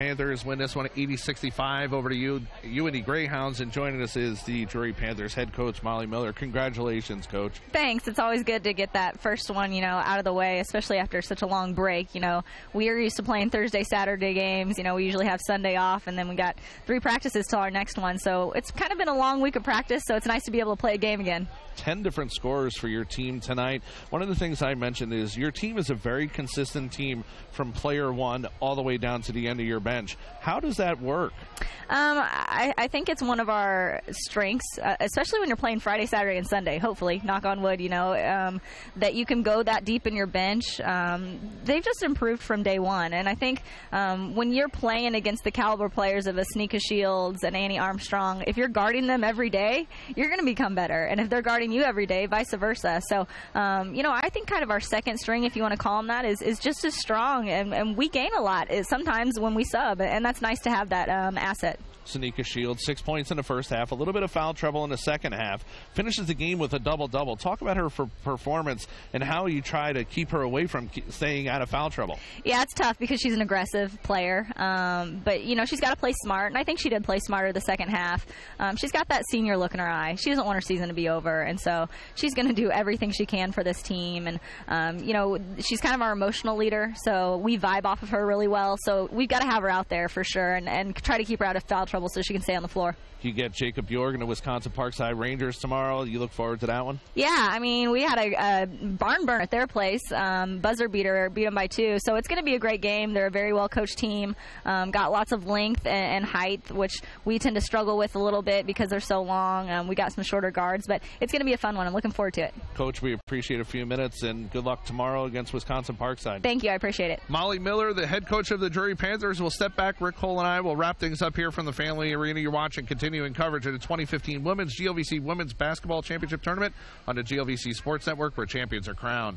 Panthers win this one 80-65 over to you, UIndy Greyhounds, and joining us is the Drury Panthers head coach Molly Miller. Congratulations, coach. Thanks. It's always good to get that first one, you know, out of the way, especially after such a long break. You know, we are used to playing Thursday, Saturday games. You know, we usually have Sunday off, and then we got three practices till our next one. So it's kind of been a long week of practice. So it's nice to be able to play a game again. 10 different scores for your team tonight. One of the things I mentioned is your team is a very consistent team from player one all the way down to the end of your bench. How does that work? Um, I, I, think it's one of our strengths, uh, especially when you're playing Friday, Saturday, and Sunday. Hopefully, knock on wood, you know, um, that you can go that deep in your bench. Um, they've just improved from day one, and I think um, when you're playing against the caliber players of a Sneaka Shields and Annie Armstrong, if you're guarding them every day, you're going to become better, and if they're guarding you every day, vice versa. So, um, you know, I think kind of our second string, if you want to call them that, is is just as strong, and, and we gain a lot. Is sometimes when we sub, and that's nice to have that um, asset. Sneaka Shields, six points in the first half, a little bit of foul trouble in the second half, finishes the game with a double double. Talk about her for performance and how you try to keep her away from staying out of foul trouble. Yeah, it's tough because she's an aggressive player, um, but you know she's got to play smart, and I think she did play smarter the second half. Um, she's got that senior look in her eye. She doesn't want her season to be over, and so she's going to do everything she can for this team. And um, you know she's kind of our emotional leader, so we vibe off of her really well. So we've got to have her out there for sure, and, and try to keep her out of foul trouble trouble so she can stay on the floor. You get Jacob York and the Wisconsin Parkside Rangers tomorrow. You look forward to that one? Yeah, I mean, we had a, a barn burn at their place. Um, buzzer beater, beat them by two. So it's going to be a great game. They're a very well coached team. Um, got lots of length and, and, height, which we tend to struggle with a little bit because they're so long. Um, we got some shorter guards, but it's going to be a fun one. I'm looking forward to it. Coach, we appreciate a few minutes and good luck tomorrow against Wisconsin Parkside. Thank you. I appreciate it. Molly Miller, the head coach of the Drury Panthers, will step back. Rick Cole and I will wrap things up here from the family arena. You're watching continuing coverage of the 2015 Women's GLVC Women's Basketball Championship Tournament on the GLVC Sports Network, where champions are crowned.